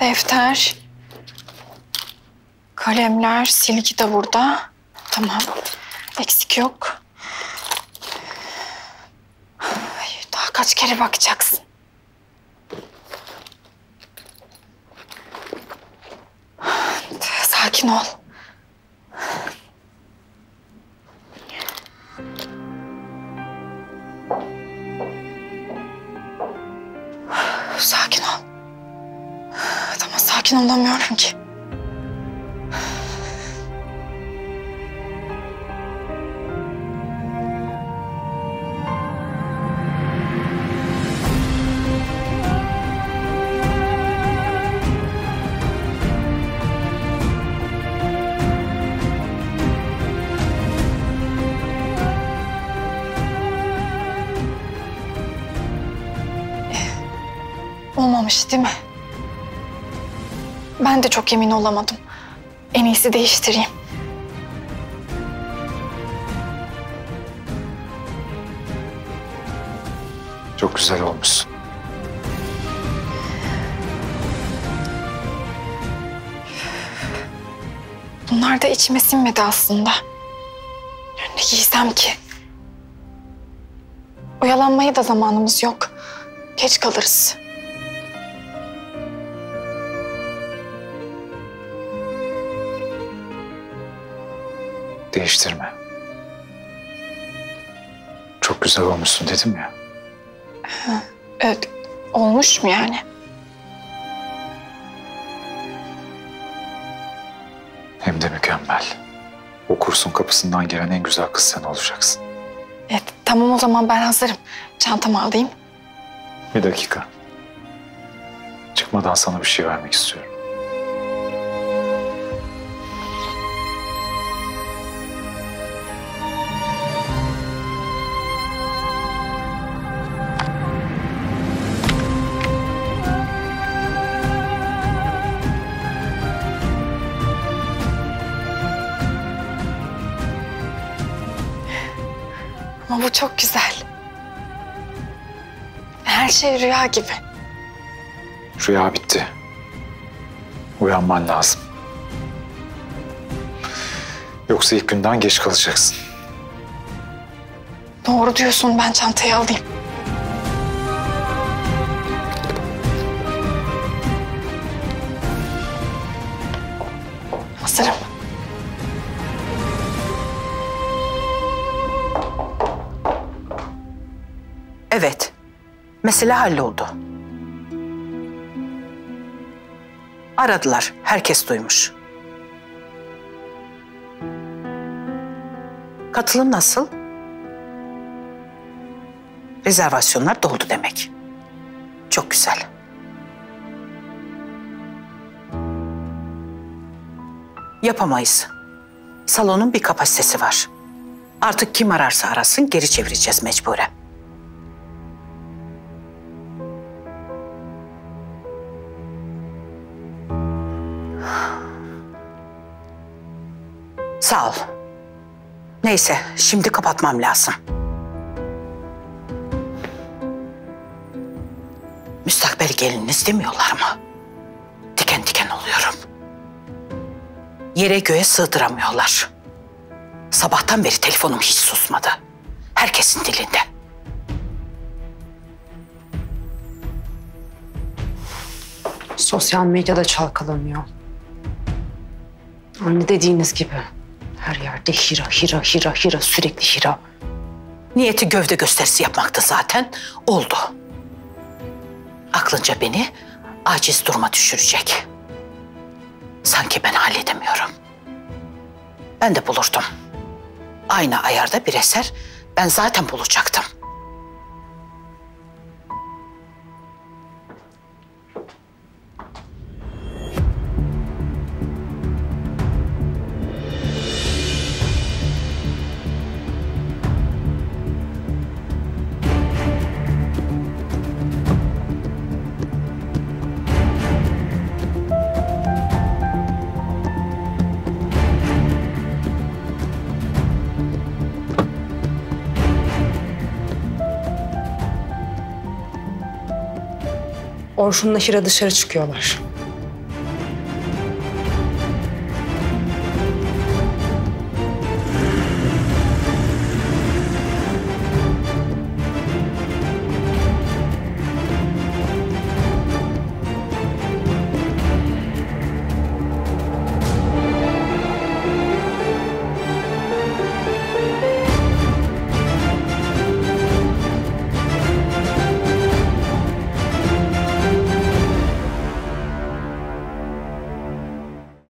defter, kalemler, silgi de burada. Tamam. Eksik yok. Daha kaç kere bakacaksın? Sakin ol. Sakin ol. Tamam sakin olamıyorum ki. Olmamış değil mi? Ben de çok emin olamadım. En iyisi değiştireyim. Çok güzel olmuşsun. Bunlar da içime sinmedi aslında. Ne giysem ki? Oyalanmaya da zamanımız yok. Geç kalırız. Değiştirme. Çok güzel olmuşsun dedim ya. Evet, olmuş mu yani? Hem de mükemmel. O kursun kapısından gelen en güzel kız sen olacaksın. Evet, tamam o zaman ben hazırım. Çantamı alayım. Bir dakika. Çıkmadan sana bir şey vermek istiyorum. Ama bu çok güzel. Her şey rüya gibi. Rüya bitti. Uyanman lazım. Yoksa ilk günden geç kalacaksın. Doğru diyorsun ben çantayı alayım. Hazırım. Mesele halloldu. Aradılar. Herkes duymuş. Katılım nasıl? Rezervasyonlar doldu demek. Çok güzel. Yapamayız. Salonun bir kapasitesi var. Artık kim ararsa arasın geri çevireceğiz mecburen. Sağ ol. Neyse, şimdi kapatmam lazım. Müstakbel gelininiz demiyorlar mı? Diken diken oluyorum. Yere göğe sığdıramıyorlar. Sabahtan beri telefonum hiç susmadı. Herkesin dilinde. Sosyal medyada çalkalanıyor. Anne dediğiniz gibi her yerde hira, hira, hira, hira, sürekli hira. Niyeti gövde gösterisi yapmaktı zaten. Oldu. Aklınca beni aciz duruma düşürecek. Sanki ben halledemiyorum. Ben de bulurdum. Aynı ayarda bir eser ben zaten bulacaktım. Orçun'la Hira dışarı çıkıyorlar.